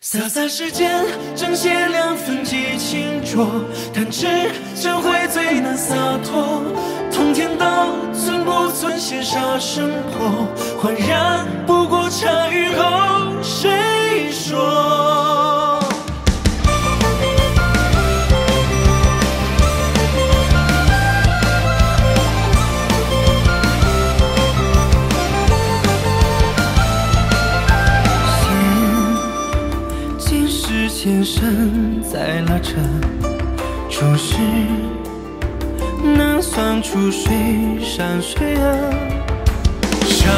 洒洒世间，正邪两分激情拙，弹指间会最难洒脱。通天道，存不存羡杀生破，焕然不过茶余后，谁说？世前身在拉扯，初时难算出水山水啊。笑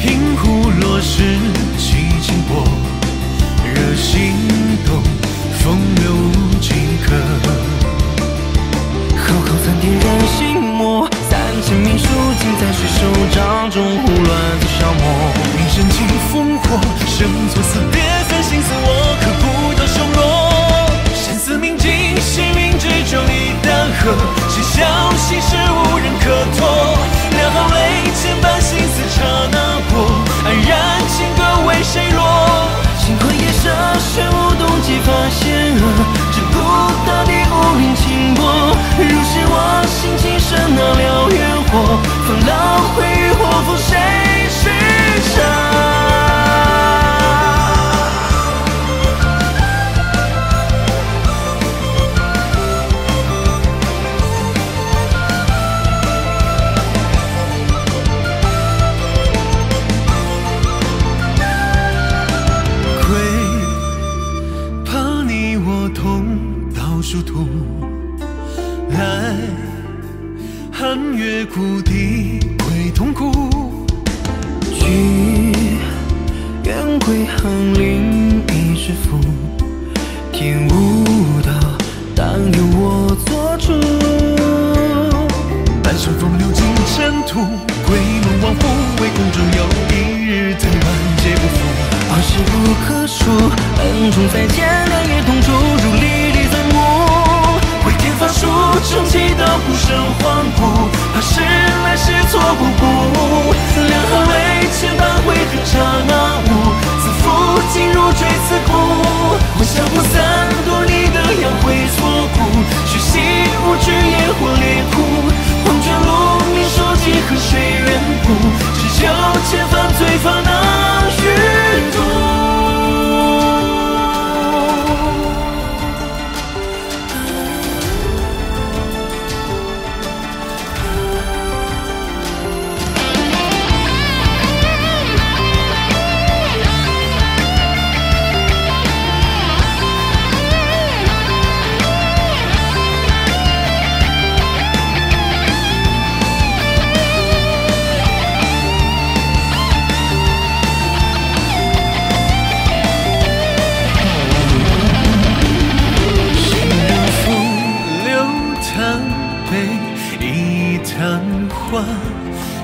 平湖落石起清波，惹心动，风流无尽客。浩浩残天燃心魔，三千名书尽在谁手掌中，胡乱自消磨。名声尽烽火，生错死别谷底归痛苦。举愿归航林一世父，天无道，当由我做主。半生风流尽尘土，归梦忘乎，唯空中有一日贪玩皆不负。往事不可数，恩重再见，两夜同住，如历历在目。回天乏术，正气的孤身荒古，不过昙花，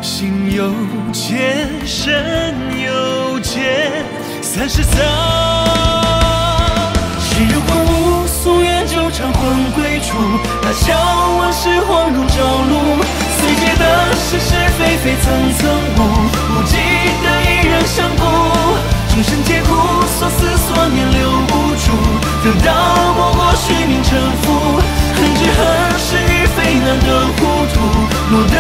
心有剑，身有劫，三十三。昔日荒芜，夙愿纠缠魂归处，大笑往事恍如朝露。碎解的是是非非层层 no